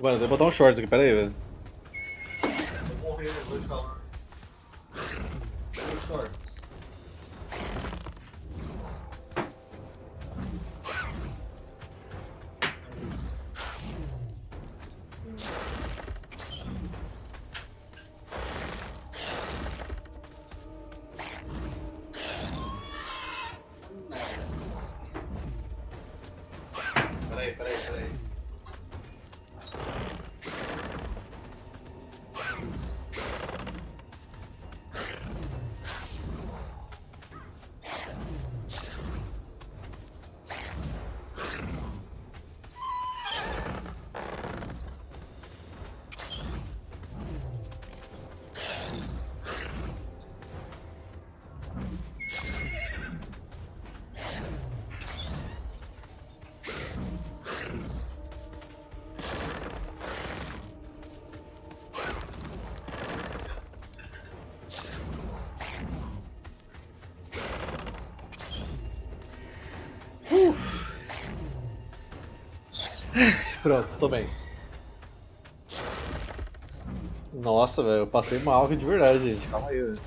Mano, eu vou botar um shorts aqui, pera aí, velho. Vou morrer, vou de calor. Dois Pronto, tô bem. Nossa, velho, eu passei mal aqui de verdade, gente. Calma aí, velho.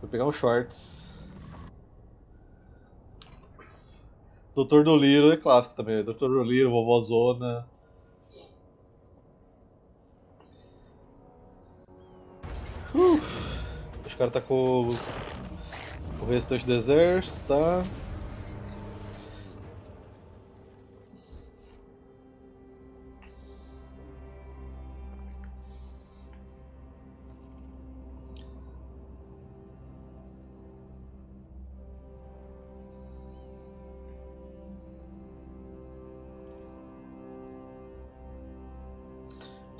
Vou pegar um shorts. Doutor Doliro é clássico também. Doutor Doliro, Vovozona. Uf. Os caras tá com o restante do exército, tá?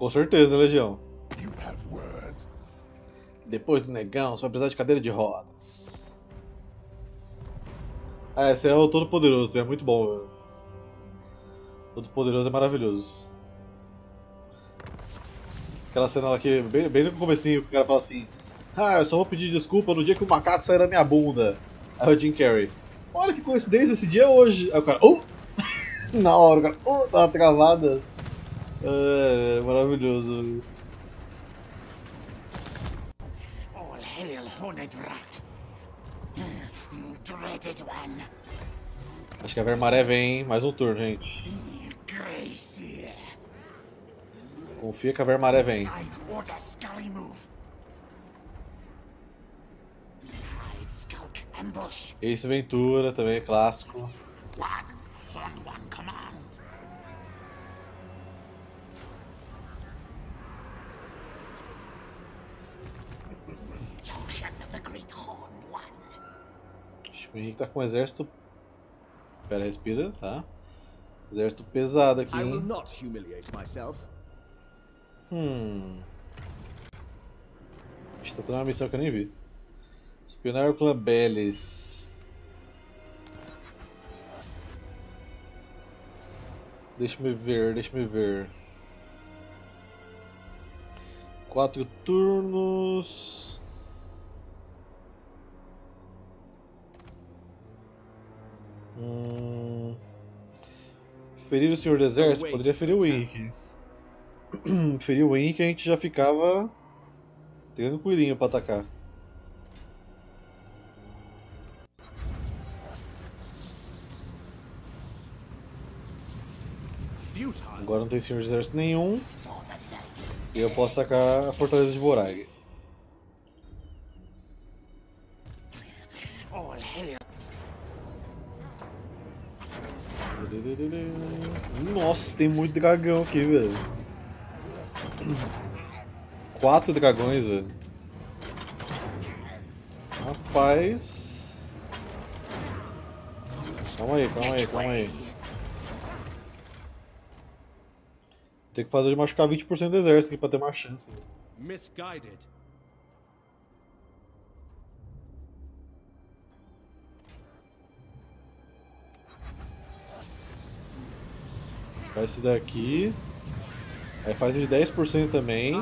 Com certeza, Legião. Depois do negão, você vai precisar de cadeira de rodas. Ah, esse é o Todo Poderoso, é muito bom, velho. Todo Poderoso é maravilhoso. Aquela cena lá que, bem, bem no comecinho, o cara fala assim Ah, eu só vou pedir desculpa no dia que o macaco sair da minha bunda. Aí o Jim Carrey Olha que coincidência, esse dia é hoje. Aí o cara, oh! Na hora, o cara, oh, dá uma travada. É, é maravilhoso. All hail, horned rat. Dreaded one. Acho que a Vermaré vem, hein? Mais um turno, gente. Confia que a Vermaré vem. Ace Ventura também, clássico. What? On one command. Junction of the Great Horned One. O Henrique tá com um exército. Pera, respira, tá? Exército pesado aqui, I will hein? not humiliate myself. Hum. Acho que tá uma missão que eu nem vi. Espionar o clã Belis. Deixa-me ver, deixa-me ver. Quatro turnos. Hum. Ferir o senhor do exército? Poderia ferir o Henrique. ferir o Henrique, a gente já ficava tranquilinho pra atacar. Agora não tem senhor de exército nenhum. E eu posso atacar a fortaleza de Vorag. Tem muito dragão aqui, velho. Quatro dragões, velho. Rapaz. Calma aí, calma aí, calma aí. Tem que fazer de machucar 20% do exército aqui pra ter mais chance. Misguided. Faz esse daqui. Aí faz o de 10% também.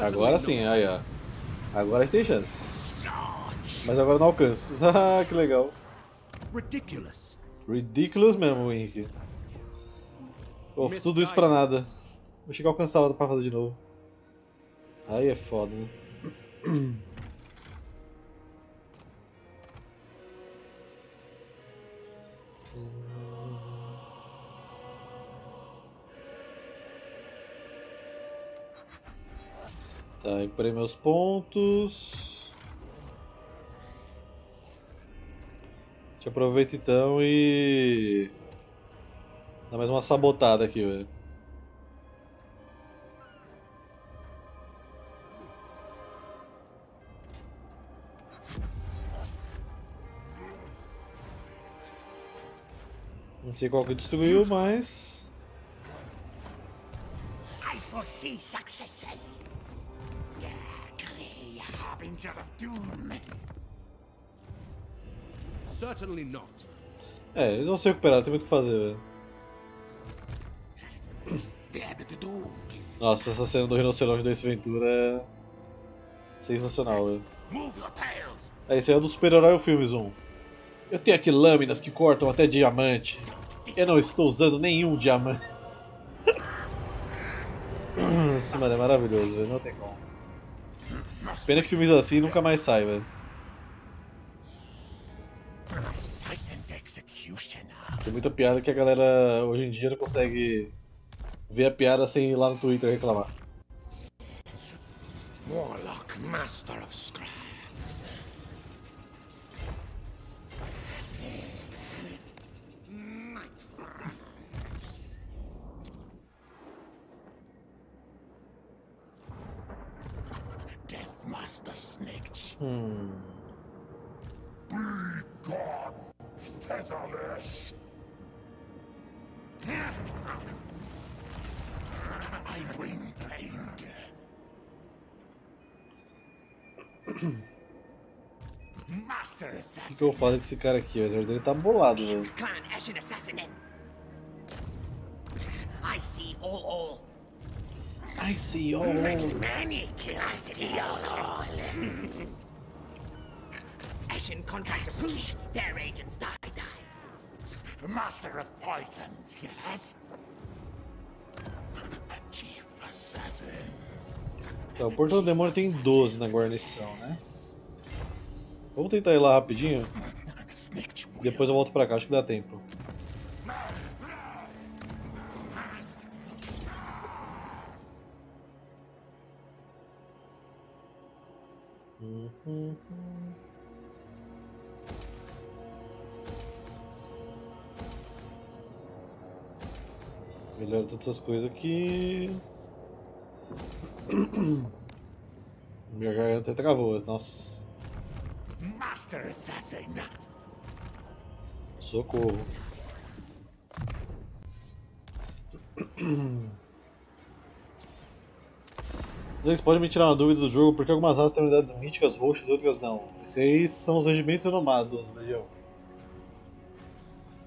Agora sim, aí ó. Agora a gente tem chance. Mas agora não alcanço. Ah, que legal. Ridiculous. Ridiculous mesmo, Henrique. Pô, tudo isso pra nada. Vou chegar a alcançar a outra pra fazer de novo. Aí é foda, né? Tá, recuperei meus pontos. Gente aproveita então e. Dá mais uma sabotada aqui, velho. Não sei qual que destruiu, mas. I. Of Doom. Certainly not. É, eles vão se recuperar, tem muito o que fazer, velho. Nossa, essa cena do rinoceronte do Ace Ventura é. sensacional, velho. Move your tails. É, esse aí é do super-herói Filmes 1. Eu tenho aqui lâminas que cortam até diamante. Eu não estou usando nenhum diamante. Esse mano é maravilhoso, velho. Não tem como. Pena que filmes assim nunca mais sai, velho. Tem muita piada que a galera hoje em dia não consegue ver a piada sem ir lá no Twitter reclamar. Warlock, master of scry. Death Master Snake. God, featherless. I bring pain. Master O que, eu falo com esse cara aqui? O exército dele tá bolado, velho. Assassinin. I see all all. Ai, senhor. Many kills. I see all all. Ashen contract approved. Their agents die die. Master of poisons, yes? Chief Assassin. Tá, o Portão do Demônio tem 12 na guarnição, né? Vamos tentar ir lá rapidinho. Depois eu volto pra cá, acho que dá tempo. Uhum. Melhora todas essas coisas aqui. Minha garganta travou, nossa. Master Assassin. Socorro. Vocês podem me tirar uma dúvida do jogo, porque algumas raças têm unidades míticas roxas e outras não. Esses aí são os regimentos renomados, Legião.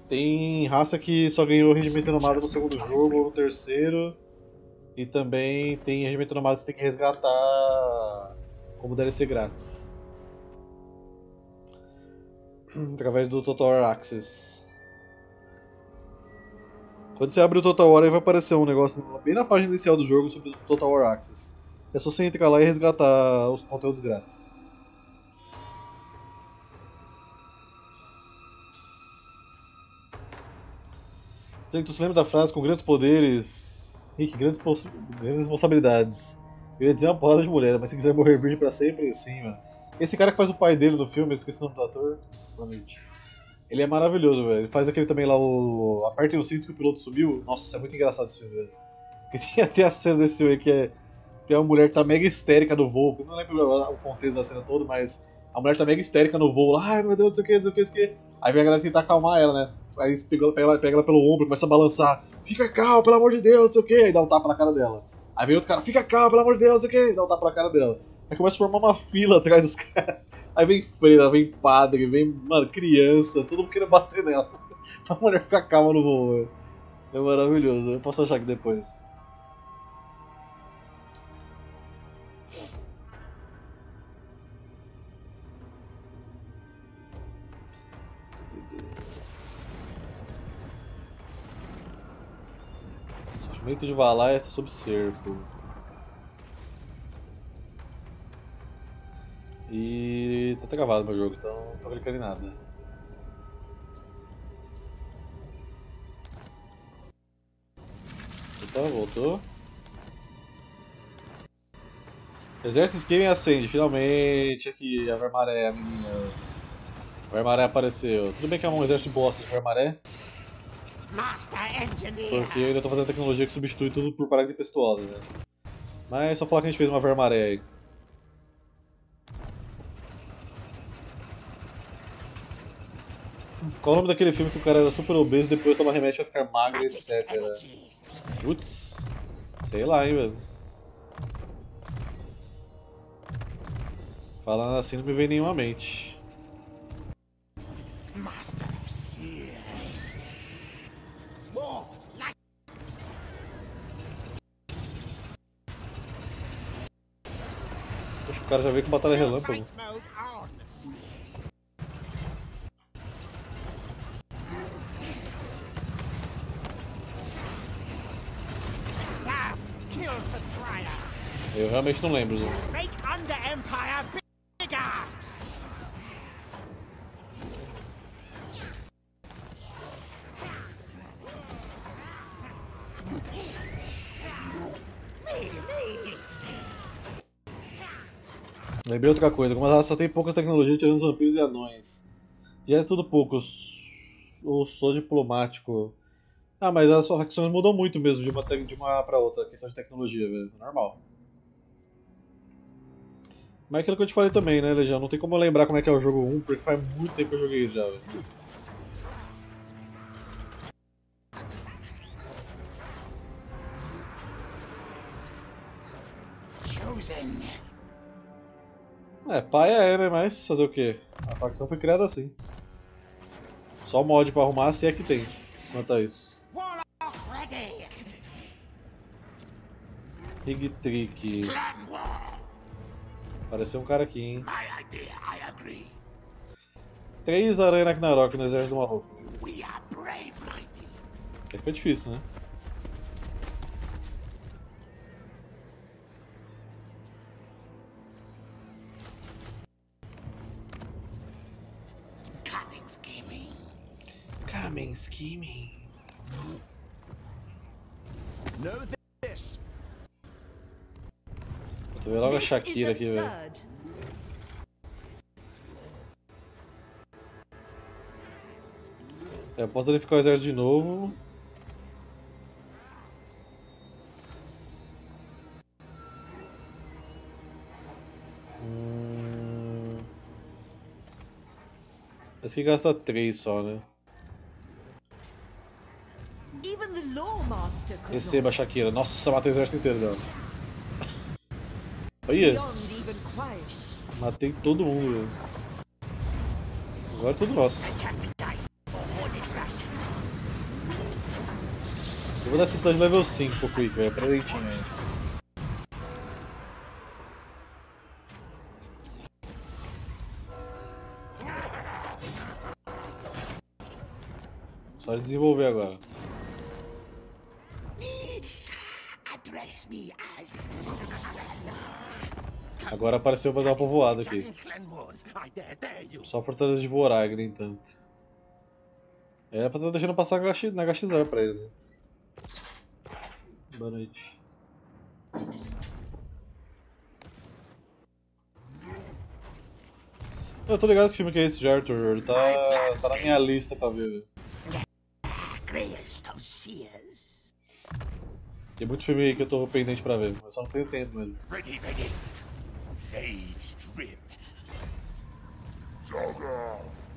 Tem raça que só ganhou regimento renomado no segundo jogo ou no terceiro. E também tem regimento renomado que você tem que resgatar como DLC grátis. Através do Total War Access. Quando você abre o Total War, vai aparecer um negócio bem na página inicial do jogo sobre o Total War Access. É só você entrar lá e resgatar os conteúdos grátis. Que tu se lembra da frase com grandes poderes. Rick, grandes, grandes responsabilidades. Eu ia dizer uma porrada de mulher, mas se quiser morrer virgem pra sempre, sim, mano. Esse cara que faz o pai dele no filme, eu esqueci o nome do ator. Noite. Ele é maravilhoso, velho. Ele faz aquele também lá, o. Apertem os cintos que o piloto subiu. Nossa, é muito engraçado esse filme, velho. E tem até a cena desse filme que é. Tem uma mulher que tá mega histérica no voo. Eu não lembro o contexto da cena toda, mas. A mulher tá mega histérica no voo. Ai meu Deus, não sei o que, não sei o que, não sei o que. Aí vem a galera tentar acalmar ela, né? Aí pegam- pega, ela, pega ela pelo ombro, começa a balançar. Fica calma, pelo amor de Deus, não sei o que. Aí dá um tapa na cara dela. Aí vem outro cara, fica calma, pelo amor de Deus, o que. Dá um tapa na cara dela. Aí começa a formar uma fila atrás dos caras. Aí vem freira, vem padre, vem, mano, criança, todo mundo querendo bater nela. pra mulher ficar calma no voo. É maravilhoso, eu posso achar aqui depois. Surgimento de Valhalla está sob cerco. E tá travado meu jogo, então não tô clicando em nada. Então, voltou. Exército Skaven acende, finalmente aqui, a Vermaré, meninas. A Vermaré apareceu. Tudo bem que é um exército de bosta de Vermaré. Porque eu ainda tô fazendo tecnologia que substitui tudo por parada tempestuosa, né? Mas só falar que a gente fez uma Vermaré aí. Qual o nome daquele filme que o cara era super obeso e depois toma remédio pra ficar magro, etc. energies. Putz, sei lá, hein, velho. Falando assim não me vem nenhuma mente. Master cara já veio com batalha relâmpago. Eu realmente não lembro. Zé. Lembrei outra coisa, como ela só tem poucas tecnologias tirando os vampiros e anões. Já é tudo pouco. Eu sou diplomático. Ah, mas as facções mudam muito mesmo de uma, de uma pra outra, questão de tecnologia, velho. Normal. Mas é aquilo que eu te falei também, né, Legião? Não tem como lembrar como é que é o jogo 1, porque faz muito tempo que eu joguei já, velho. É, paia é, né? Mas fazer o quê? A facção foi criada assim. Só mod pra arrumar, se é que tem. Quanto a isso. Rig Trick. Apareceu um cara aqui, hein? Três aranha Ragnarok no exército do brave, mighty. Aí fica difícil, né? Coming, scheming. Know this. Tu vê logo a Shakira aqui, velho. É, eu posso danificar o exército de novo. Hum... Esse aqui gasta 3 só, né? Receba. Shakira. Nossa, matei o exército inteiro dela. Olha, matei todo mundo, velho. Agora é tudo nosso. Eu vou dar essa cidade level 5 pro Quick, velho. Presentinho aí. Só de desenvolver agora. Agora apareceu pra dar uma povoada aqui. Só a Fortaleza de Vorag, nem tanto. Era pra estar deixando passar na Gachizar pra ele, né? Boa noite. Eu tô ligado que filme que é esse de Arthur, ele tá, tá na minha lista pra ver. Tem muito filme aí que eu tô pendente pra ver, mas só não tenho tempo mesmo. Drip. Zagath!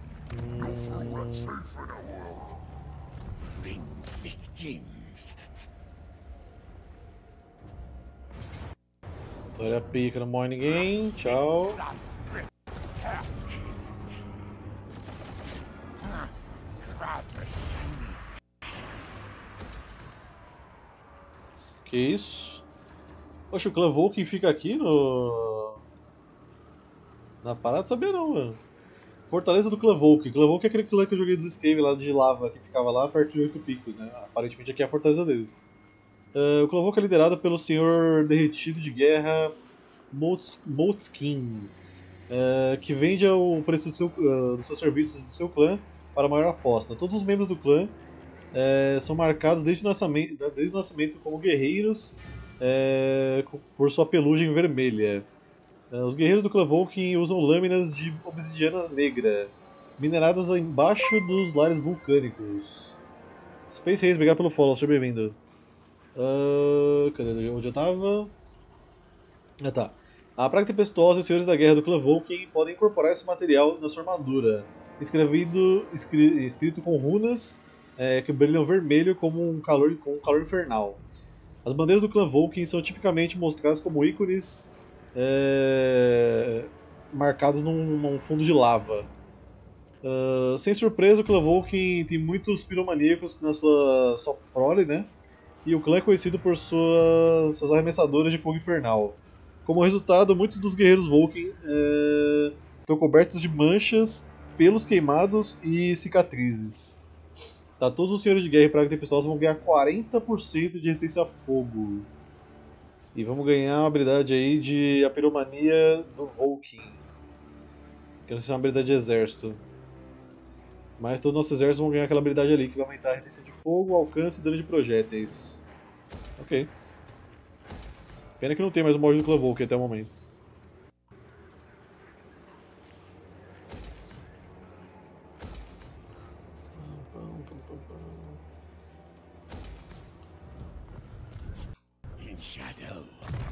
You'll feel unsafe in world. Ring victims. Olha a pica no Morning Game, tchau. Que isso? Poxa, o clã Vulcan fica aqui no. Na parada, sabia não, mano. Fortaleza do Clã Volk. Clã Volk é aquele clã que eu joguei dos Scave lá de lava, que ficava lá perto de Oito Picos, né? Aparentemente aqui é a fortaleza deles. Uh, o Clã Volk é liderado pelo senhor derretido de guerra Mots- Motskin, uh, que vende o preço do seu, uh, dos seus serviços do seu clã para maior aposta. Todos os membros do clã eh, são marcados desde o nascimento, desde o nascimento como guerreiros por sua pelugem vermelha. Eh, Os guerreiros do clã usam lâminas de obsidiana negra, mineradas embaixo dos lares vulcânicos. Space Race, obrigado pelo follow, seja bem-vindo. Ah, cadê onde eu tava? Ah tá. A Praga Tempestuosa e os Senhores da Guerra do clã Vulcan podem incorporar esse material na sua armadura, escrevido, escri- escrito com runas eh, que brilham vermelho como um calor, com um calor infernal. As bandeiras do clã Vulcan são tipicamente mostradas como ícones é, marcados num, num fundo de lava. Ah, sem surpresa, o clã Vulcan tem muitos piromaníacos na sua, sua prole, né? E o clã é conhecido por sua, suas arremessadoras de fogo infernal. Como resultado, muitos dos guerreiros Vulcan é, estão cobertos de manchas, pelos queimados e cicatrizes. Tá, todos os senhores de guerra e praga tempestuosa vão ganhar 40% de resistência a fogo. E vamos ganhar uma habilidade aí de a piromania do Vulcan. Que é uma habilidade de exército. Mas todos os nossos exércitos vão ganhar aquela habilidade ali, que vai aumentar a resistência de fogo, alcance e dano de projéteis. Ok. Pena que não tem mais o molde do Vulcan até o momento.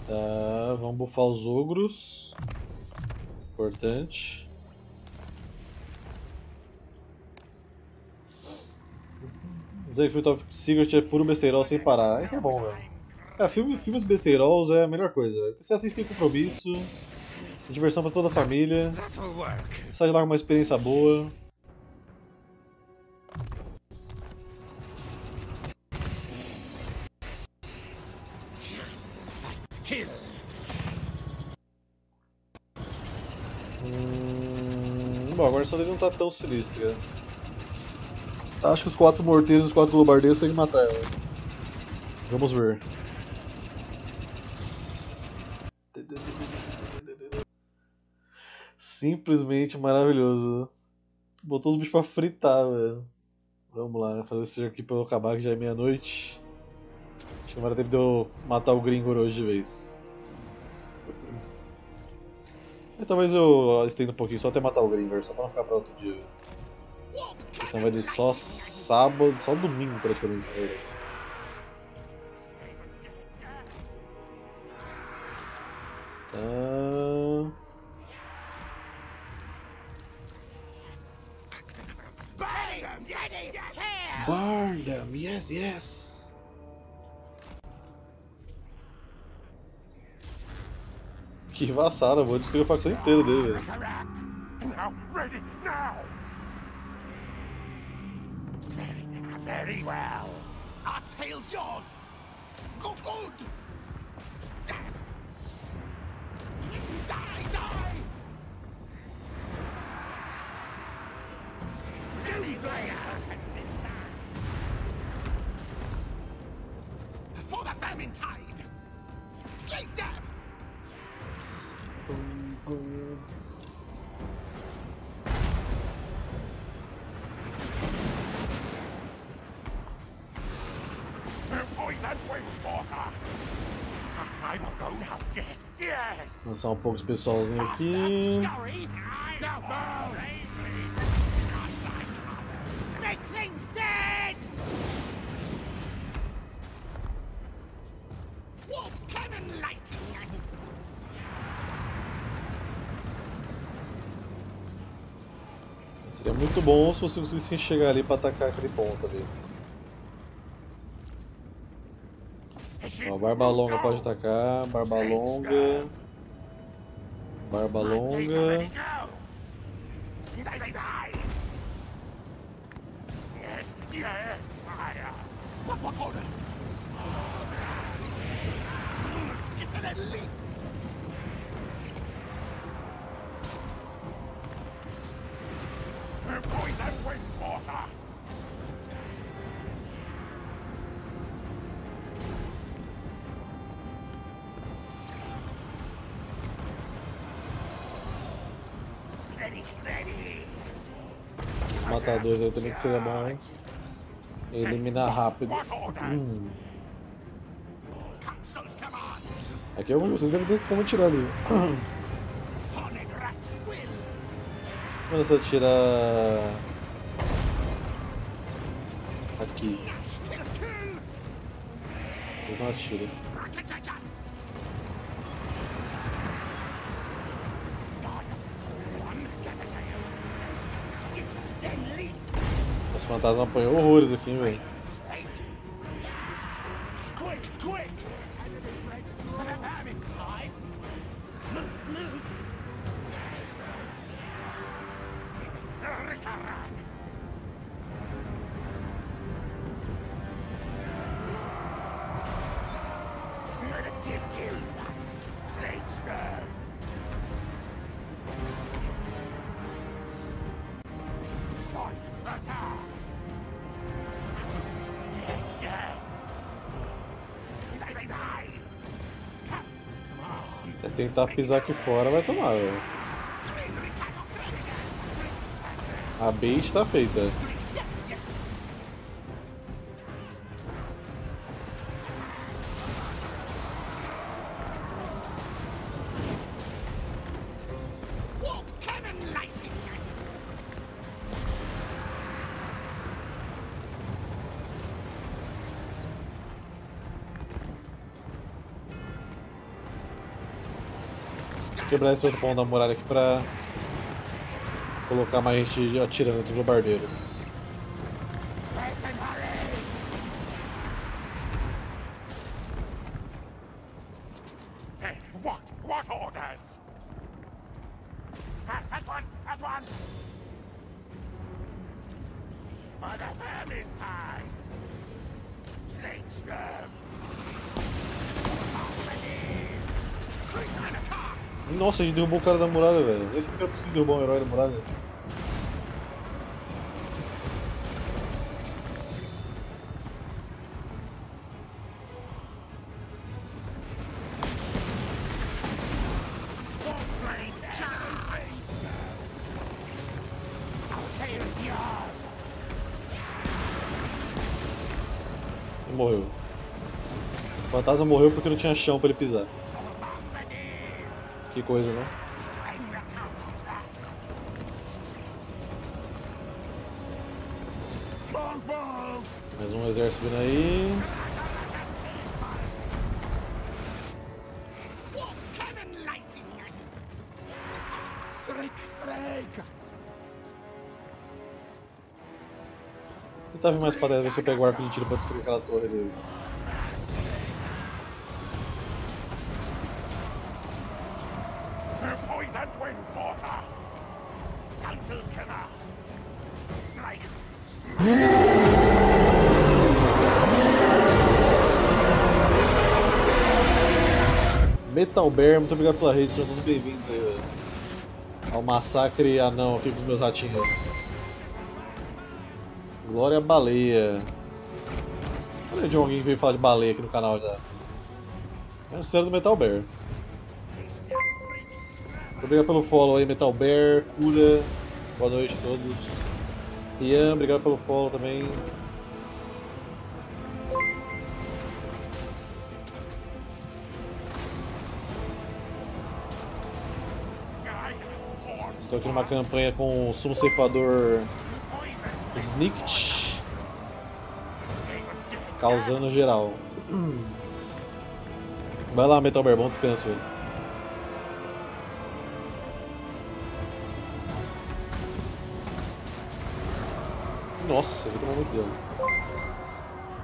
Tá, vamos bufar os ogros. Importante. Dizer que filme Top Secret é puro besteirol sem parar. É que é bom, velho. Cara, filme, filmes besteirols é a melhor coisa, velho. Você assiste sem compromisso, diversão pra toda a família, sai de lá com uma experiência boa. Só dele não tá tão sinistra. Acho que os quatro morteiros e os quatro globardeiros têm que matar ela. Vamos ver. Simplesmente maravilhoso. Botou os bichos pra fritar, velho. Vamos lá, fazer esse aqui pra eu acabar que já é meia-noite. Acho que não dar tempo eu matar o gringo hoje de vez. E talvez eu estenda um pouquinho só até matar o Grimmer, só pra não ficar pra outro dia. Senão vai ter só sábado, só domingo praticamente. Tá. Them, yes, yes! Que vassara, vou destruir a facção inteira dele, velho. Very, well. Our tail's yours. Good, good. Stab. Die, die. For the famine tide. Slave stab. Lançar um pouco esse pessoalzinho aqui. Muito bom se você conseguisse chegar ali pra atacar aquele ponto ali. Ó, barba longa pode atacar, barba longa. Barba longa. What, orders? And leap. Matar dois aí também que seria bom, hein? Eliminar rápido. Command. Aqui eu, vocês devem ter como tirar ali. Se você atirar. Aqui, vocês não atiram. Os fantasmas apanham horrores aqui, velho. Tentar pisar aqui fora vai tomar, velho. A bait tá feita. Quebrar esse outro pão da muralha aqui pra colocar mais gente atirando nos bombardeiros. Derrubou o cara da muralha, velho. Esse é possível derrubar um herói da muralha. Morreu. O fantasma morreu porque não tinha chão pra ele pisar. Que coisa, né? Mais um exército vindo aí. Vir mais ver se eu pego o arco de tiro pra destruir aquela torre dele. Metal Bear, muito obrigado pela rede, sejam todos bem-vindos. Ao massacre anão aqui com os meus ratinhos. Glória Baleia. Olha de alguém que veio falar de baleia aqui no canal já. É um cero do Metal Bear. Obrigado pelo follow aí, Metal Bear, Cura. Boa noite a todos. Ian, obrigado pelo follow também. Estou aqui numa campanha com o sumo ceifador Snikt causando geral. Vai lá, Metal Bear, bom descanso. Nossa, ele tomou muito dano.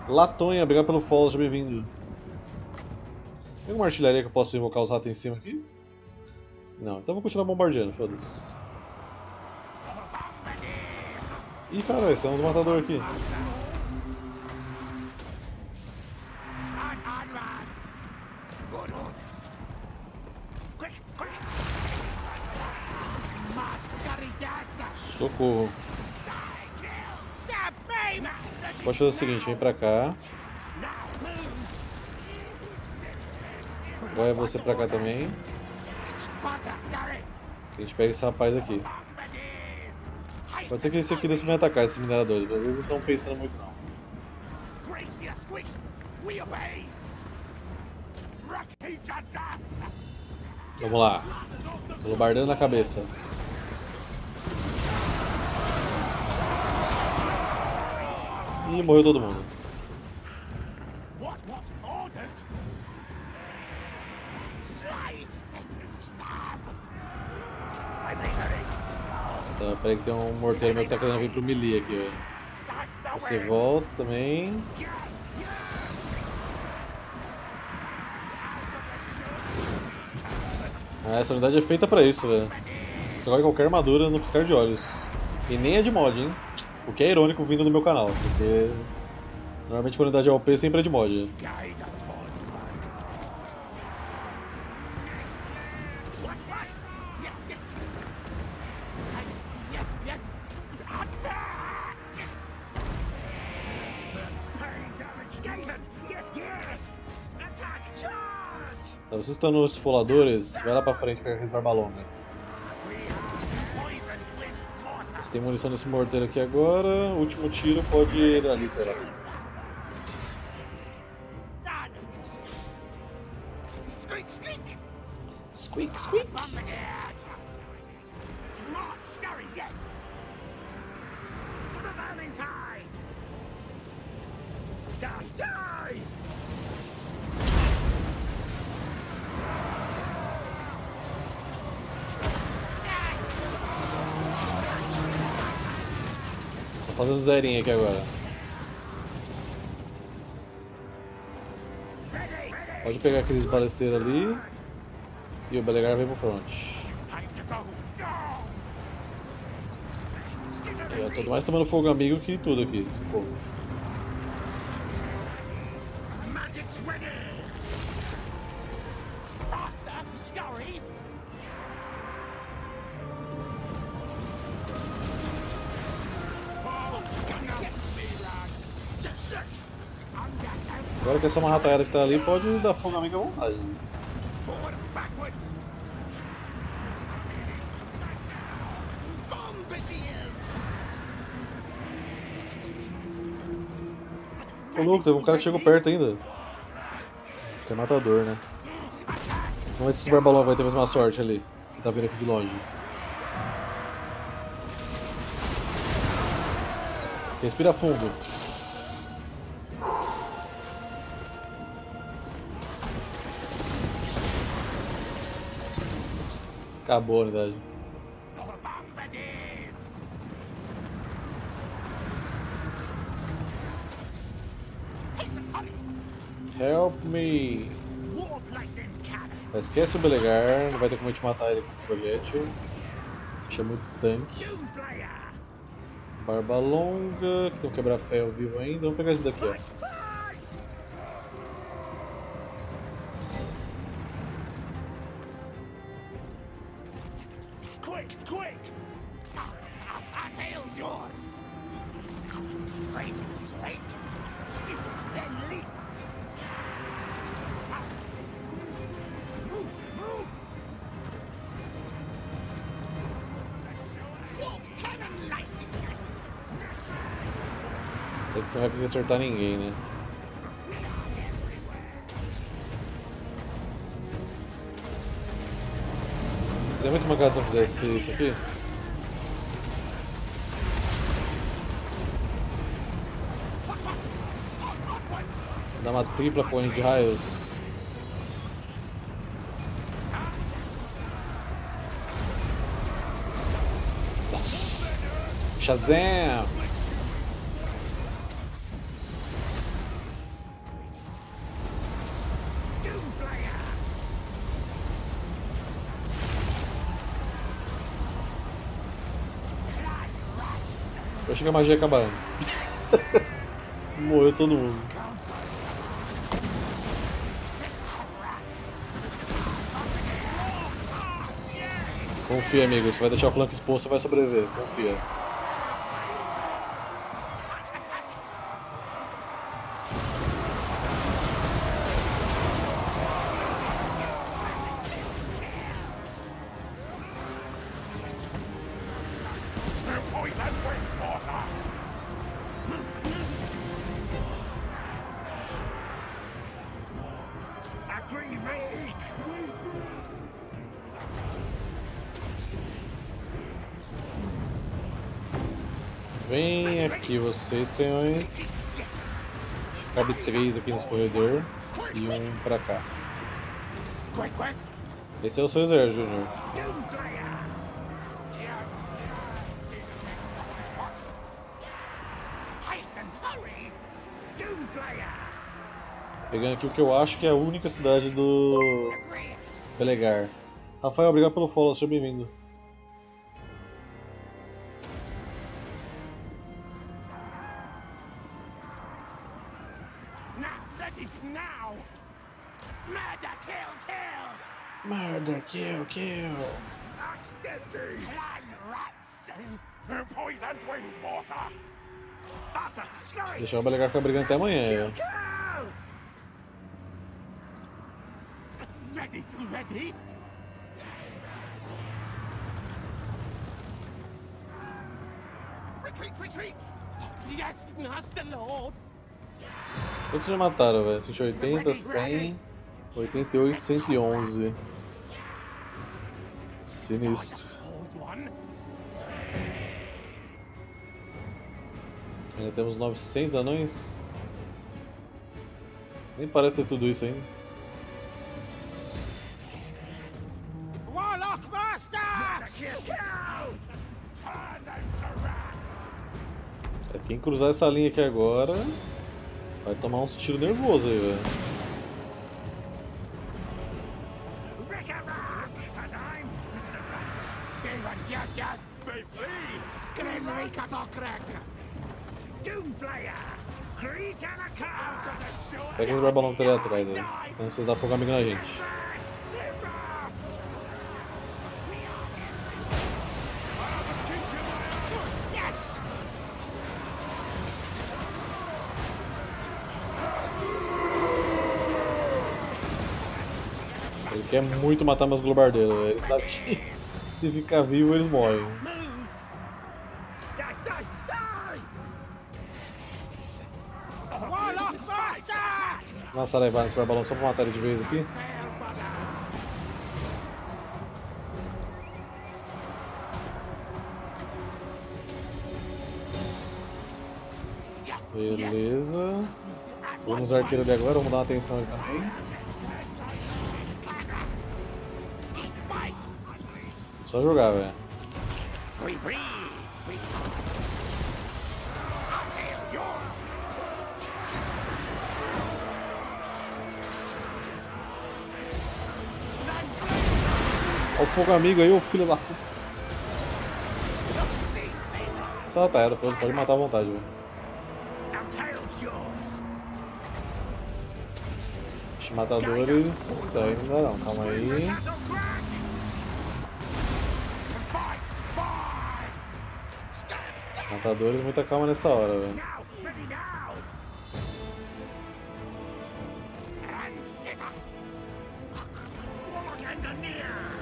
Latonha, obrigado pelo follow, seja bem-vindo. Tem alguma artilharia que eu possa invocar os ratos em cima aqui? Não, então vou continuar bombardeando, foda-se. Ih, caralho, um dos matadores aqui. Socorro. Pode fazer o seguinte, vem pra cá. Vai você pra cá também. Que a gente pega esse rapaz aqui. Pode ser que esse aqui decida me atacar, esses mineradores. Às vezes não estão pensando muito não. Vamos lá. Lobardando na cabeça. Ih, morreu todo mundo. Tá, peraí que tem um morteiro meu que tá querendo vir pro melee aqui, velho. Você volta também. Ah, essa unidade é feita pra isso, velho. Destrói qualquer armadura no piscar de olhos. E nem é de mod, hein? O que é irônico vindo do meu canal, porque normalmente quando a unidade é OP sempre é de mod. Vocês estão nos esfoladores, vai lá pra frente pegar aqueles barba longa. Você tem munição nesse morteiro aqui agora, último tiro pode ir ali, sei lá. Zerinho aqui agora. Pode pegar aqueles balesteiros ali. E o Belegar vem pro front. Eu tô mais tomando fogo amigo que tudo aqui, socorro. Magic's que é só uma rataiada que tá ali, pode dar fogo amigo à vontade. Bombardiers! Ô louco, teve um cara que chegou perto ainda. Que é matador, né? Vamos ver se esse barbalão vai ter mais uma sorte ali. Que tá vindo aqui de longe. Respira fundo. Acabou a unidade. Help me! Esquece o Belegar, não vai ter como a gente matar ele com o projétil. Deixa muito tanque. Barba longa, que tem um quebra-ferro vivo ainda. Vamos pegar esse daqui, ó. Acertar ninguém, né? Seria muito mancado se eu fizesse isso aqui. Dá uma tripla corrente de raios. Shazam! Achei que a magia ia acabar antes. Morreu todo mundo. Confia, amigo. Você vai deixar o flanco exposto, você vai sobreviver. Confia. Vocês, canhões. Cabe três aqui nesse corredor e um pra cá. Esse é o seu exército, Júnior. Pegando aqui o que eu acho que é a única cidade do! Belegar. Rafael, obrigado pelo follow, seja bem-vindo. Deixar o Belegar ficar brigando até amanhã. Ready, ready? Retreat, retreat! Yes, Master Lord! Quantos já mataram, velho? 180, 100, 88, 111. Sinistro. Ainda temos 900 anões. Nem parece ter tudo isso ainda. Warlock Master! É, Quem cruzar essa linha aqui agora vai tomar uns tiros nervosos aí, velho. Barbalão que tá ali atrás, velho. Senão você dá fogo amigo na gente. Ele quer muito matar meus globardeiros, velho. Ele sabe que se ficar vivo eles morrem. Nossa, levar nesse barbalão só pra matar ele de vez aqui. Beleza. Vamos arqueiro ali agora, vamos dar uma atenção ele também. Só jogar, velho. O fogo amigo aí, ô filho da puta. Só tá, foda, pode matar à vontade, velho. Os matadores. Ainda não, calma aí. Matadores, muita calma nessa hora, velho. And! Warlock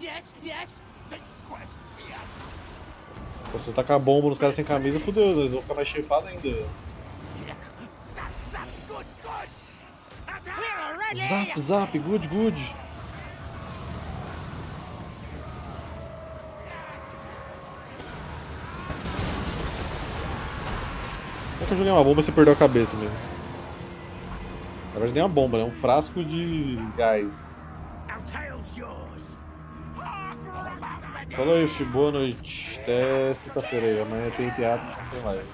Yes, yes! They squat! Se você tacar bomba nos caras sem camisa, fudeu, eles vão ficar mais shapeados ainda. Zap, zap, good, good! É eu joguei uma bomba e você perdeu a cabeça mesmo? Verdade nem uma bomba, né? Um frasco de gás. Falou aí, boa noite. Até sexta-feira aí. Amanhã tem teatro, não tem live.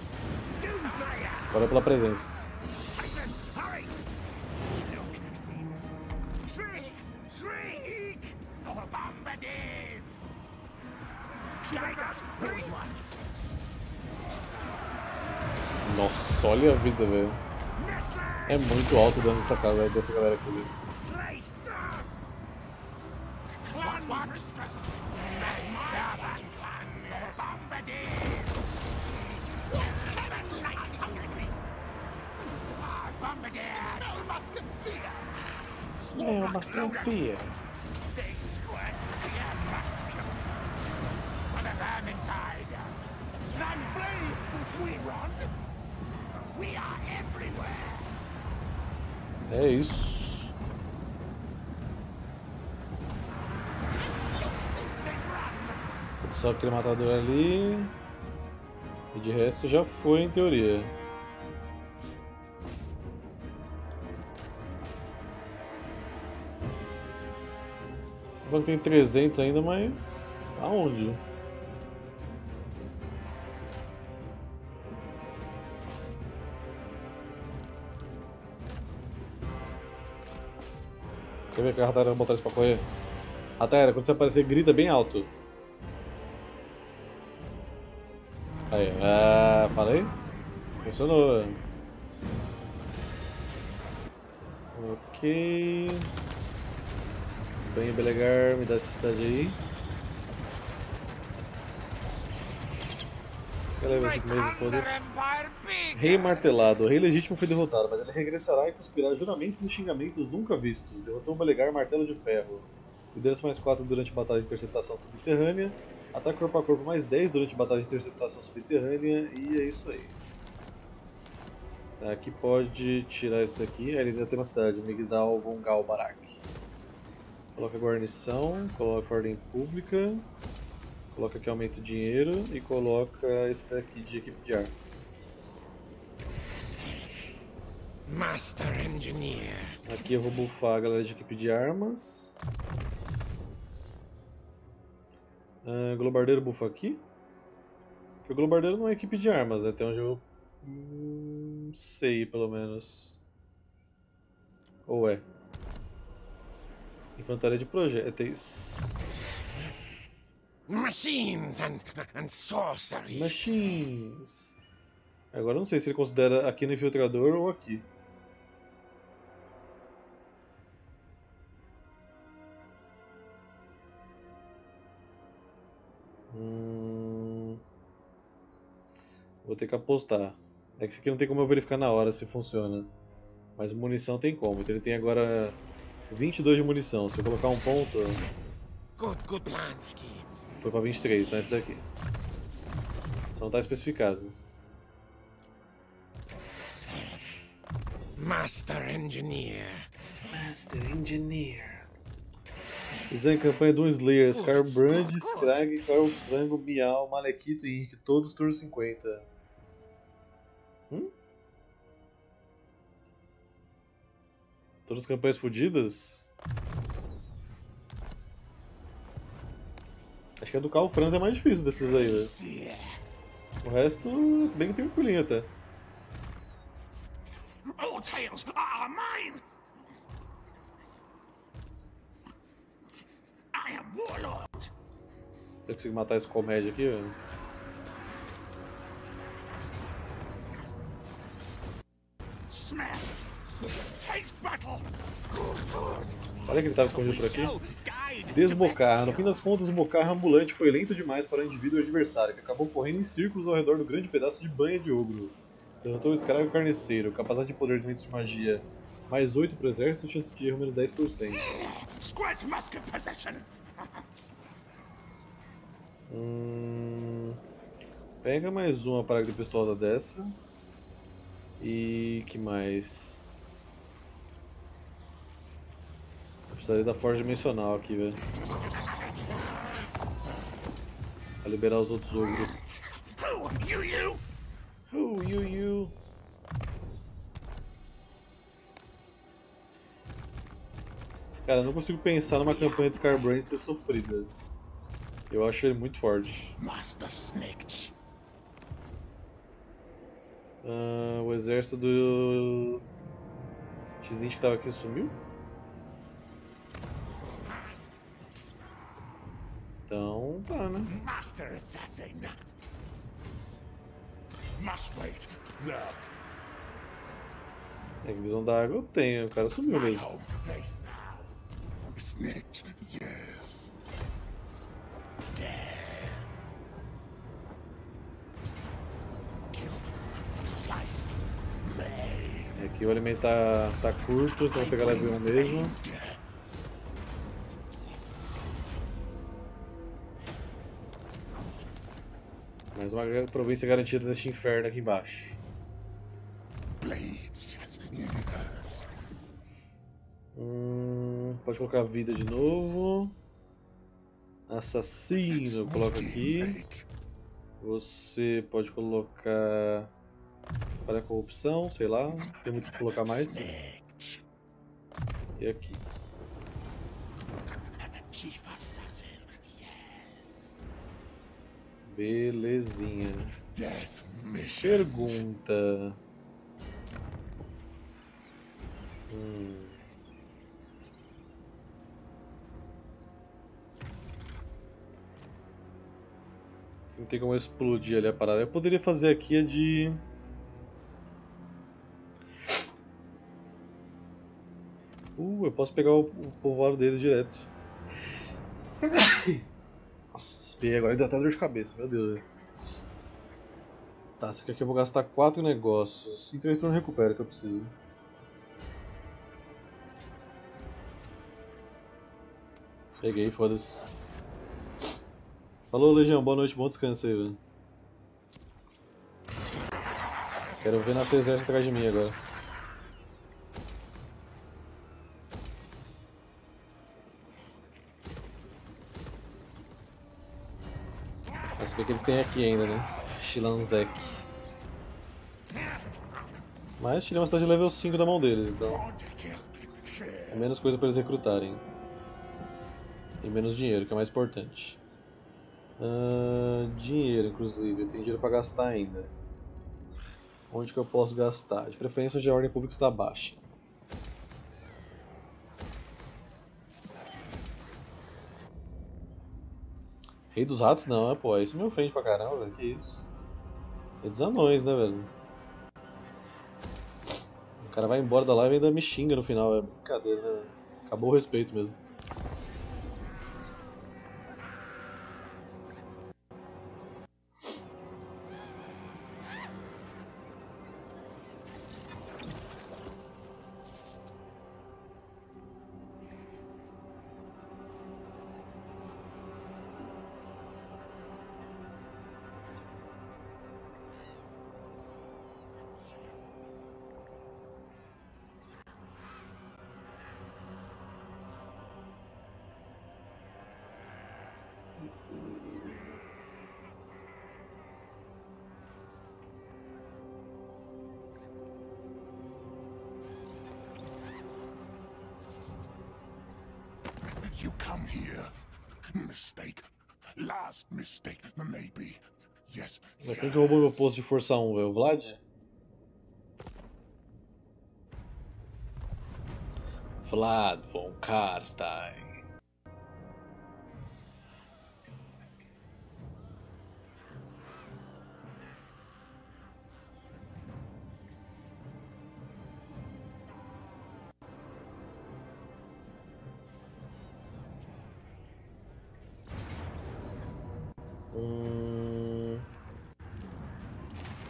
Valeu pela presença. Nossa, olha a vida, velho. É muito alto o dano dessa, cara, dessa galera aqui. velho. Slay stuff! Clan É isso. Só aquele matador ali. E de resto já foi em teoria. O banco tem 300 ainda, mas aonde? Quer ver que a Ratara botar isso pra correr? Ratara, quando você aparecer, grita bem alto. Aí, ah, falei? Funcionou. Ok. Banho Belegar, me dá essa cidade aí. Levar esse mesmo, foda-se. Rei Martelado. O rei legítimo foi derrotado, mas ele regressará e cuspirá juramentos e xingamentos nunca vistos. Derrotou o Belegar Martelo de Ferro. Liderança mais 4 durante batalha de interceptação subterrânea. Ataque corpo a corpo mais 10 durante batalha de interceptação subterrânea. E é isso aí. Tá, aqui pode tirar isso daqui. É, ele ainda tem uma cidade, Migdal Vongal Barak. Coloca guarnição, coloca ordem pública. Coloca aqui aumento de dinheiro e coloca esse daqui de equipe de armas. Master Engineer. Aqui eu vou buffar a galera de equipe de armas. Uh, Globardeiro buffa aqui. Porque o Globardeiro não é equipe de armas, né? Até onde eu hum, sei, pelo menos. Ou é? Infantaria de projéteis. Machines and, and sorcery. Machines. Agora não sei se ele considera aqui no infiltrador ou aqui. Hum... Vou ter que apostar. É que isso aqui não tem como eu verificar na hora se funciona. Mas munição tem como. Então ele tem agora 22 de munição. Se eu colocar um ponto, Good, good Blansky. Foi pra 23, então é esse daqui. Só não tá especificado. Master Engineer. Master Engineer. Design campanha do Slayer, Scarbrand, Skrag, Carl Frango, Miau, Malekito e Henrique, todos turno 50. Hum? Todas as campanhas fodidas? Acho que a do Carl Franz é mais difícil desses aí, velho. O resto, bem tranquilinho até. All tales are mine. I am Warlord. Eu consigo matar esse comédia aqui, velho. Olha que ele estava escondido por aqui. Desbocar. No fim das contas, o bocar ambulante foi lento demais para o indivíduo adversário, que acabou correndo em círculos ao redor do grande pedaço de banha de ogro. Derrotou o escravo carniceiro, capacidade de poder de ventos de magia mais 8 para o exército, chance de erro menos 10%. Squad musket possession. Hum, pega mais uma para de pistosa dessa. E que mais? Eu precisaria da forja dimensional aqui, velho. Pra liberar os outros ogros. Who you you? You, you. Cara, eu não consigo pensar numa campanha de Scarbrand ser sofrida. Eu acho ele muito forte. Master Snitch. Ah, o exército do. X20 que tava aqui sumiu? Então tá, né? Master Assassin. Must wait. Lurk. É que visão da água eu tenho, o cara sumiu mesmo. Snitch, yes. May. Aqui o alimento tá, tá curto, então vou pegar level 1 mesmo. Mais uma província garantida neste inferno aqui embaixo. Hum, pode colocar vida de novo. Assassino, coloca aqui. Você pode colocar para a corrupção, sei lá. Tem muito o que colocar mais. E aqui. Belezinha. Pergunta. Hum. Não tem como explodir ali a parada. Eu poderia fazer aqui a de. Uh, eu posso pegar o, o povoado dele direto. Espiei agora deu até dor de cabeça, meu Deus. Tá, isso aqui eu vou gastar 4 negócios. Então isso eu não recupero que eu preciso. Peguei, foda-se. Falou, Legião, boa noite, bom descanso aí, velho. Quero ver nascer exército atrás de mim agora. Que eles têm aqui ainda, né? Shilanzek. Mas tirei uma cidade de level 5 da mão deles, então é menos coisa para eles recrutarem. E menos dinheiro, que é mais importante. Ah, dinheiro, inclusive. Eu tenho dinheiro para gastar ainda. Onde que eu posso gastar? De preferência onde a ordem pública está baixa. Rei dos ratos não, é pô, isso me ofende pra caramba, velho. Que isso? Rei dos anões, né, velho? O cara vai embora da live e ainda me xinga no final, é brincadeira, né? Acabou o respeito mesmo. Mas quem que roubou meu posto de força 1, velho? O Vlad? Vlad von Karstein.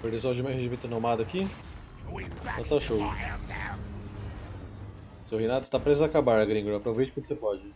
Perder só o regimento nomada aqui? Então tá show. Seu reinado está prestes a acabar, gringo. Aproveite quando você pode.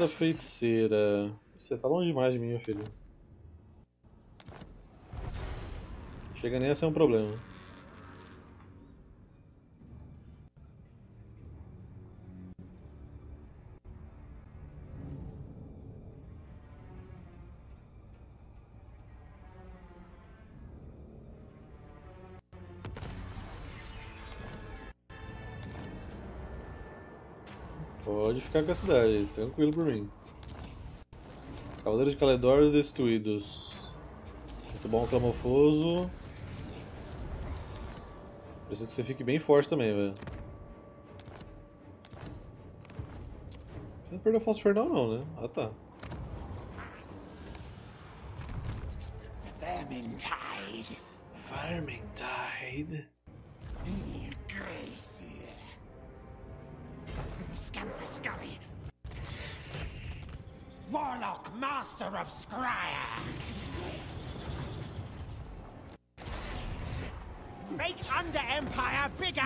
Fada feiticeira. Você tá longe demais de mim, meu filho. Chega nem a ser um problema. Ficar com a cidade, tranquilo por mim. Cavaleiros de Caledor destruídos. Muito bom, Clamofoso. Preciso que você fique bem forte também, velho. Você não perdeu o falso não, né? Ah tá. Vermintide. Vermintide. Master of Scryer. Make Under Empire bigger!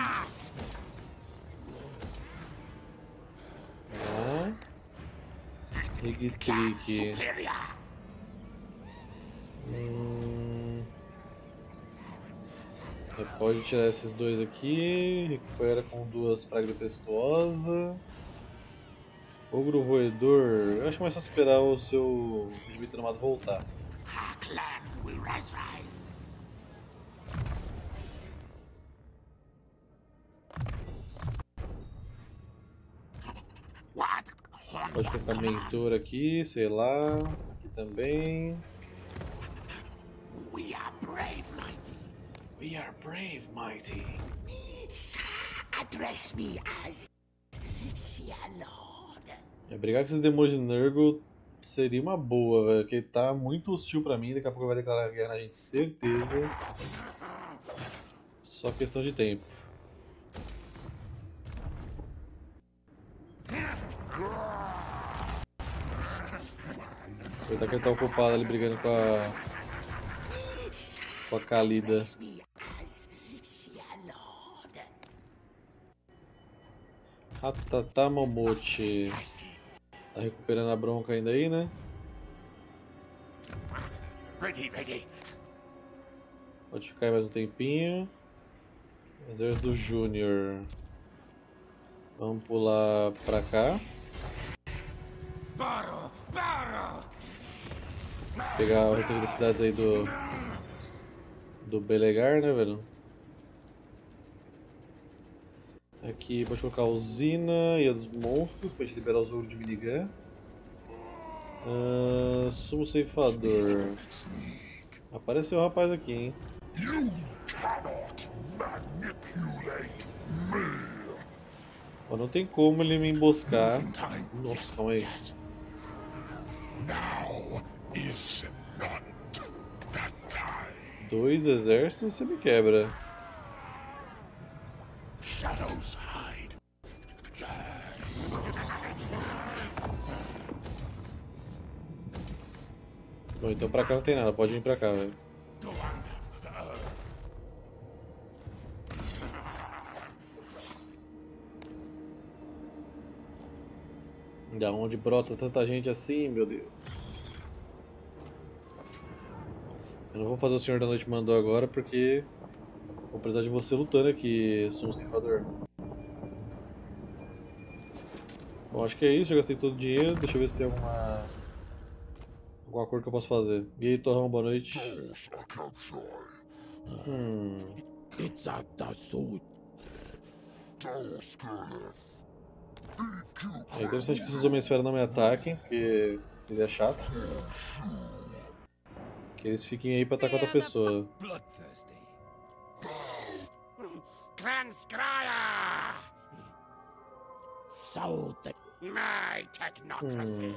Rig Trick. Superior! Hum... Pode tirar esses dois aqui. Recupera com duas pragas tempestuosa. Ogro roedor. Eu acho mais fácil esperar o seu regimento armado voltar. Pode colocar mentor aqui, sei lá. Aqui também. We are brave, mighty. We are brave, mighty. Address me as Lord. É, brigar com esses demônios de Nurgle seria uma boa, velho. Porque tá muito hostil pra mim. Daqui a pouco vai declarar guerra na gente, certeza. Só questão de tempo. Aproveitar que ele tá ocupado ali brigando com a. com a Kalida. Address me as Sia Lord. Ratatá Momote. Tá recuperando a bronca ainda aí, né? Ready, ready. Pode ficar aí mais um tempinho. Exército Júnior. Vamos pular pra cá. Pegar o restante das cidades aí do. Do Belegar, né, velho? Aqui pode colocar a usina e a dos monstros pra gente liberar os ouros de minigun. Ah, sumo ceifador. Apareceu o rapaz aqui, hein? Ó, não tem como ele me emboscar. Nossa, calma aí. Dois exércitos você me quebra. Bom, então pra cá não tem nada, pode vir pra cá, velho. Da onde brota tanta gente assim, meu Deus. Eu não vou fazer o Senhor da Noite mandou agora porque vou precisar de você lutando aqui, sumo ceifador. Bom, acho que é isso, já gastei todo o dinheiro, deixa eu ver se tem alguma algum acordo que eu posso fazer. E aí, Torrão, boa noite. Hum, a é interessante que esses homens fera não me ataquem, porque seria chato. Que eles fiquem aí pra atacar outra pessoa. Bloodthirsty. Clan Scryer! Sold the My technocracy.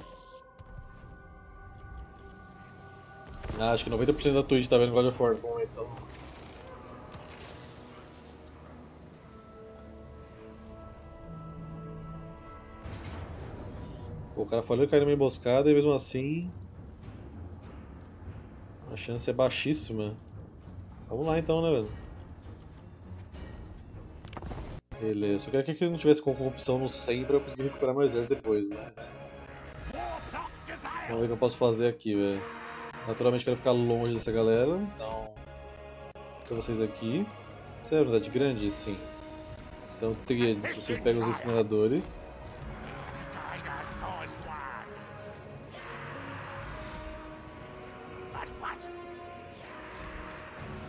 Ah, acho que 90% da Twitch tá vendo God of War no momento, então. Pô, o cara falou que caiu numa emboscada e mesmo assim. A chance é baixíssima. Vamos lá então, né, velho? Beleza, só queria que ele não tivesse com corrupção no 100 pra eu conseguir recuperar meu exército depois, né? Vamos ver o que eu posso fazer aqui, velho. Naturalmente quero ficar longe dessa galera, então. Pra vocês aqui. Você é unidade grande? Sim. Então, Triades, vocês pegam os incineradores.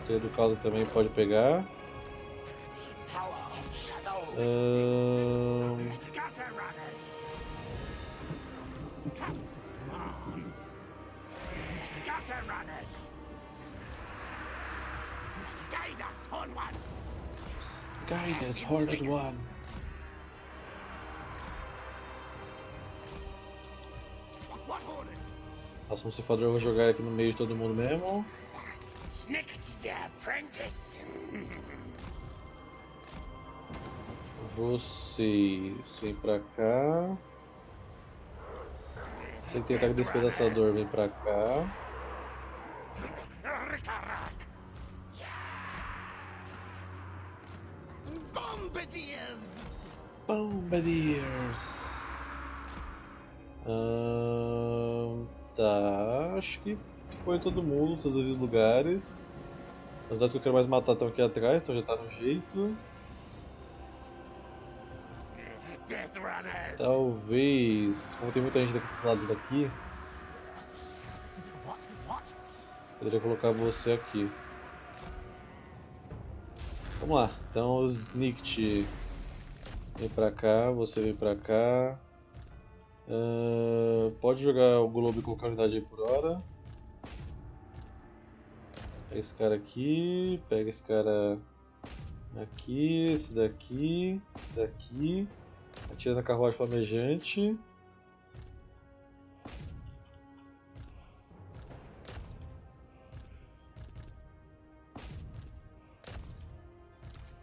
Trilha do também pode pegar. Power Guide us on one. Guidance, Horned One. What orders? Próximo cifrador eu vou jogar aqui no meio de todo mundo mesmo. Vocês vem pra cá. Você que tem ataque despedaçador, vem pra cá. Bombardiers. Ahn, tá, acho que foi todo mundo, seus devidos lugares. As unidades que eu quero mais matar estão aqui atrás, então já tá no jeito. Talvez, como tem muita gente desse lado daqui, poderia colocar você aqui. Vamos lá, então os Snikt vem pra cá, você vem pra cá. Ahn, pode jogar o Globo e qualquer unidade por hora. Pega esse cara aqui, pega esse cara aqui, esse daqui, esse daqui. Atira na carruagem flamejante.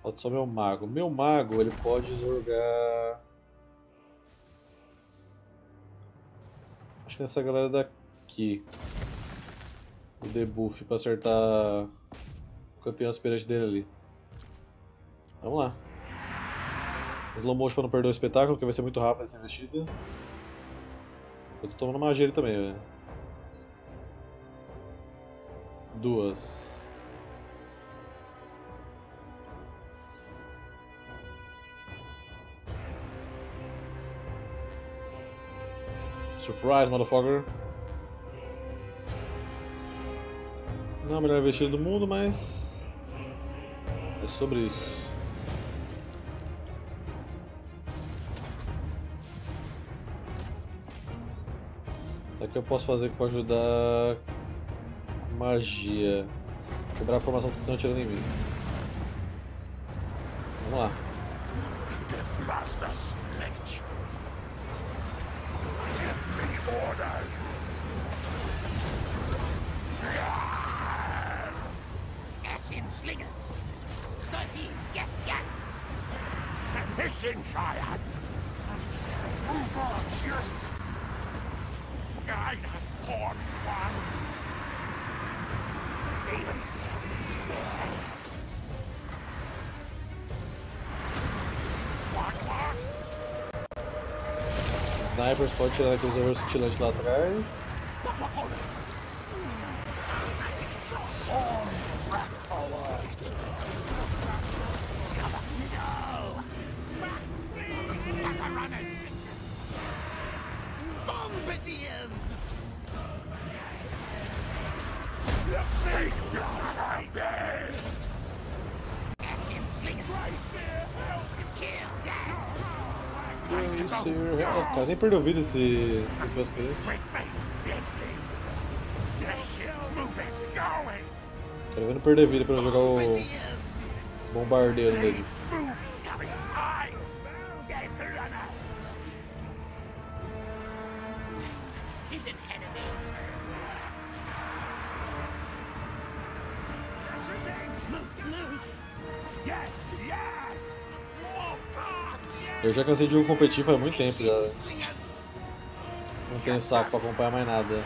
Falta só meu mago. Meu mago ele pode jogar. Acho que nessa galera daqui. O debuff pra acertar o campeão aspirante dele ali. Vamos lá. Slow motion pra não perder o espetáculo, que vai ser muito rápido essa investida. Eu tô tomando magia ali também, velho. Duas. Surprise, motherfucker. Não é o melhor vestido do mundo, mas. É sobre isso. O que eu posso fazer pra ajudar? Magia. Quebrar a formação que estão atirando em mim. Vamos lá. Tirar aqueles versatilante lá atrás. Campeão aspirante. Break me deadly! Yes, move it, going! Quero ver não perder vida pra jogar o bombardeiro dele. Eu já cansei de jogo competir faz muito tempo já. Não tenho saco pra acompanhar mais nada.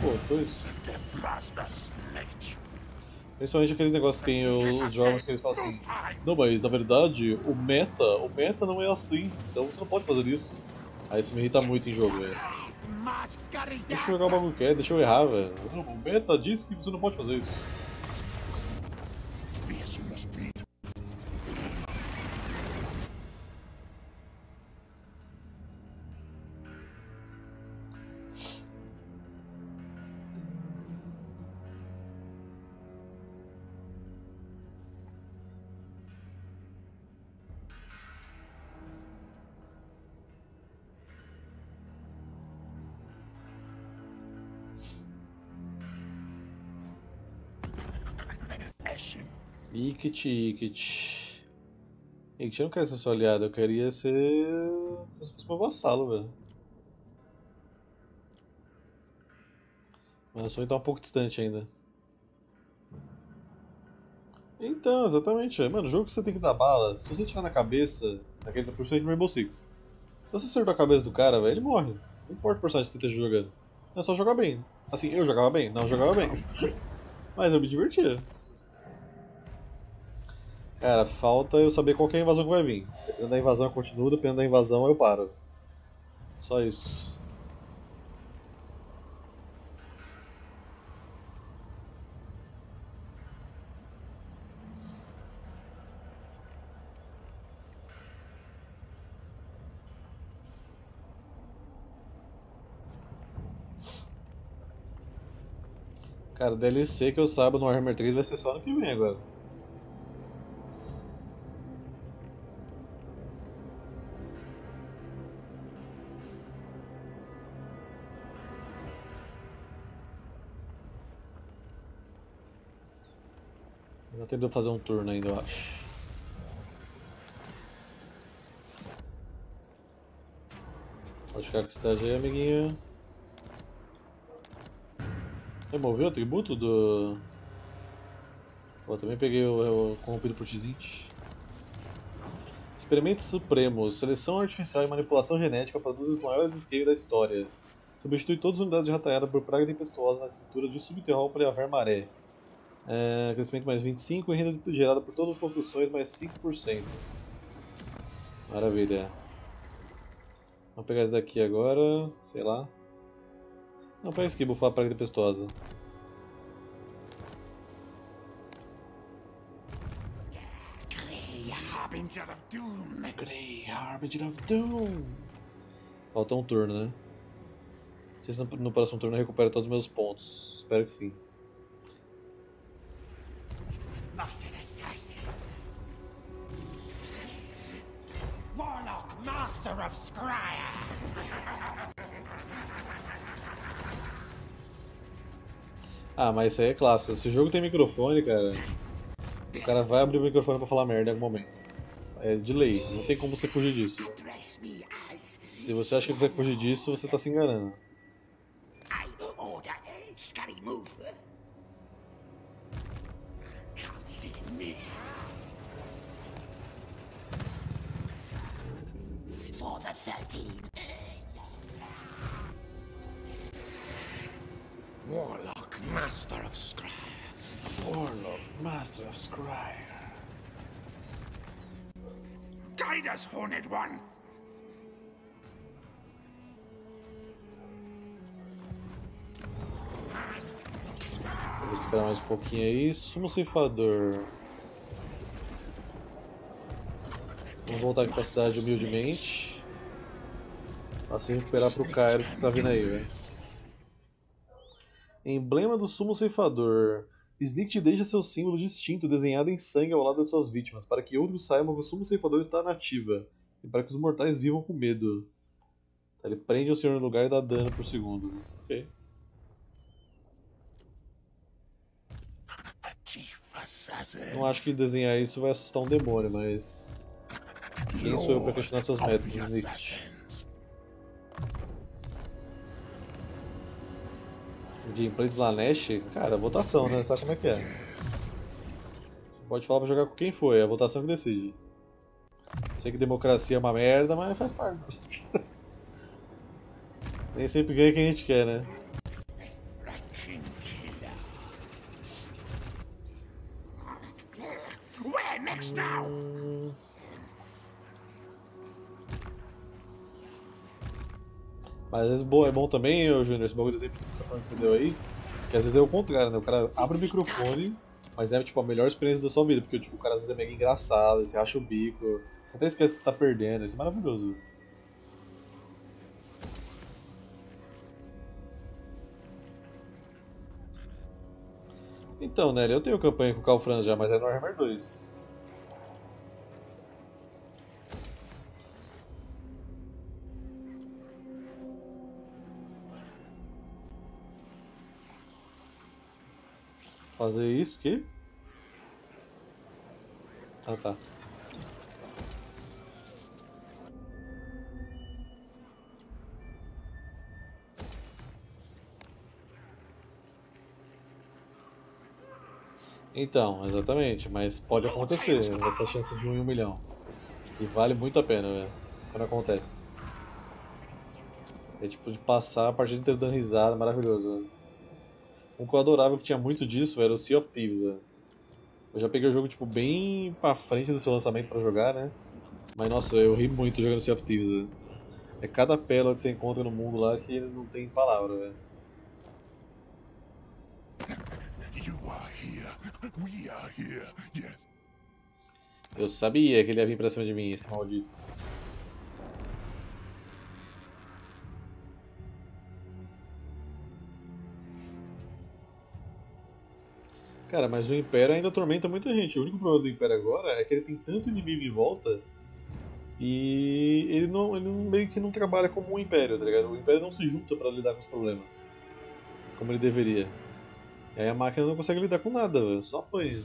Pô, foi isso. Principalmente aqueles negócios que tem os jogos que eles falam assim. Não, mas na verdade, o meta, o meta não é assim. Então você não pode fazer isso. Aí isso me irrita muito em jogo, velho. Deixa eu jogar o bagulho que é, deixa eu errar, velho. Meta diz que você não pode fazer isso. Iket. Iket, eu não quero ser seu aliado, eu queria ser. Se fosse meu vassalo, velho. Mas o sonho tá um pouco distante ainda. Então, exatamente. Mano, o jogo que você tem que dar balas, se você tirar na cabeça, naquele, principalmente no Rainbow Six, se você acertar a cabeça do cara, velho, ele morre. Não importa o personagem que você esteja jogando. É só jogar bem. Assim, eu jogava bem? Não, eu jogava bem. Mas eu me divertia. Cara, falta eu saber qual é a invasão que vai vir. Dependendo da invasão eu continuo, dependendo da invasão eu paro. Só isso. Cara, DLC que eu saiba no Warhammer 3 vai ser só ano que vem agora. Ainda tentou fazer um turno ainda, eu acho. Pode ficar com a cidade aí, amiguinho. Removeu o atributo do. Pô, também peguei o, o corrompido por Tzint. Experimentos supremos. Seleção artificial e manipulação genética produz os maiores esqueios da história. Substitui todas as unidades de rataiada por praga tempestuosa na estrutura de subterrâneo para haver maré. É, crescimento mais 25 e renda gerada por todas as construções mais 5%. Maravilha. Vamos pegar esse daqui agora, sei lá. Não, pega esse aqui, bufar a praga tempestuosa. Grey Harbinger of Doom. Grey Harbinger of Doom. Falta um turno, né? Não sei se no, no próximo turno eu recupero todos os meus pontos. Espero que sim. Master Assassin. Warlock Master of Scryer. Ah, mas isso aí é clássico. Se o jogo tem microfone, cara, o cara vai abrir o microfone pra falar merda em algum momento. É de lei, não tem como você fugir disso. Se você acha que consegue fugir disso, você tá se enganando. Warlock, Master of Scry. Warlock, Master of Scryer. Guide us, Horned One. Vou esperar mais um pouquinho aí. Sumo ceifador. Vamos voltar aqui pra cidade humildemente. Assim recuperar pro Kairos que tá vindo aí, velho. Emblema do sumo ceifador. Sneak te deixa seu símbolo distinto desenhado em sangue ao lado de suas vítimas, para que outros saibam que o sumo ceifador está nativa, e para que os mortais vivam com medo. Ele prende o senhor no lugar e dá dano por segundo. Ok. Chief Assassin. Não acho que desenhar isso vai assustar um demônio, mas. Quem sou eu pra questionar seus métodos, the Gameplay de Slanesh? Cara, votação, né? Sabe como é que é? Você pode falar pra jogar com quem foi, é a votação que decide. Sei que democracia é uma merda, mas faz parte. Nem sempre ganha quem a gente quer, né? Mas às vezes bom, é bom também, Júnior, esse bagulho de exemplo que você deu aí, que às vezes é o contrário, né? O cara abre o microfone, mas é tipo a melhor experiência da sua vida, porque tipo, o cara às vezes é mega engraçado, você acha o bico, você até esquece que você tá perdendo, isso é maravilhoso. Então, Nelly, eu tenho campanha com o Cal Franz já, mas é no Warhammer 2. fazer isso aqui? Ah, tá. Então, exatamente, mas pode acontecer, essa chance de 1 um em 1 um milhão. E vale muito a pena, velho, quando acontece. É tipo de passar a partida inteira dando risada, maravilhoso. Né? Um que eu adorava que tinha muito disso era o Sea of Thieves, velho. Eu já peguei o jogo tipo bem pra frente do seu lançamento pra jogar, né? Mas nossa, eu ri muito jogando Sea of Thieves, velho. É cada pérola que você encontra no mundo lá que não tem palavra, velho. Eu sabia que ele ia vir pra cima de mim, esse maldito. Cara, mas o Império ainda atormenta muita gente. O único problema do Império agora é que ele tem tanto inimigo em volta e ele não, ele meio que não trabalha como um Império, tá ligado? O Império não se junta pra lidar com os problemas como ele deveria. E aí a máquina não consegue lidar com nada, só apanha.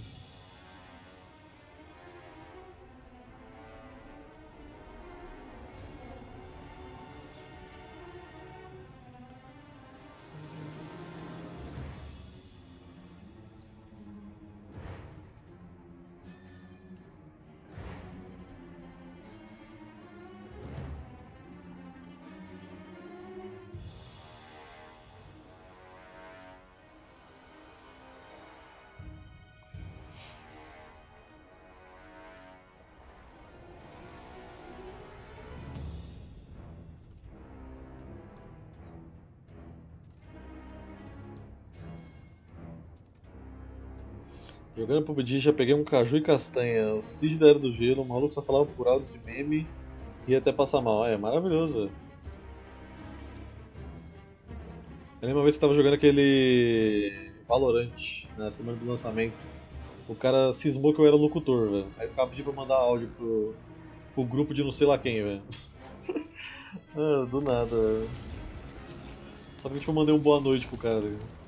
Jogando PUBG já peguei um caju e castanha, o Cid da Era do Gelo, o maluco só falava por áudios de meme e até passar mal. É maravilhoso, velho. Eu lembro uma vez que eu tava jogando aquele Valorant na semana do lançamento. O cara cismou que eu era locutor, velho. Aí ficava pedindo pra mandar áudio pro, pro grupo de não sei lá quem, velho. ah, do nada, velho. Só que tipo, eu mandei um boa noite pro cara. velho.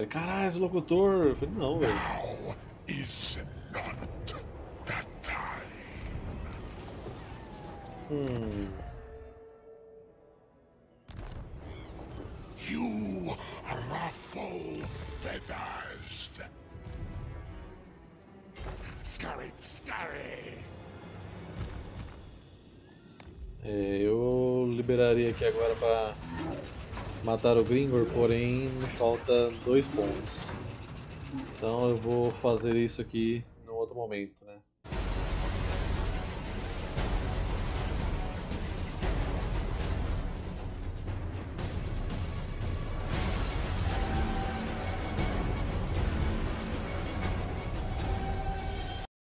Aí, caralho, esse locutor. Eu falei, não, velho. Now is not that time. Hum. Matar o Gringor, porém me falta dois pontos. Então eu vou fazer isso aqui num outro momento, né?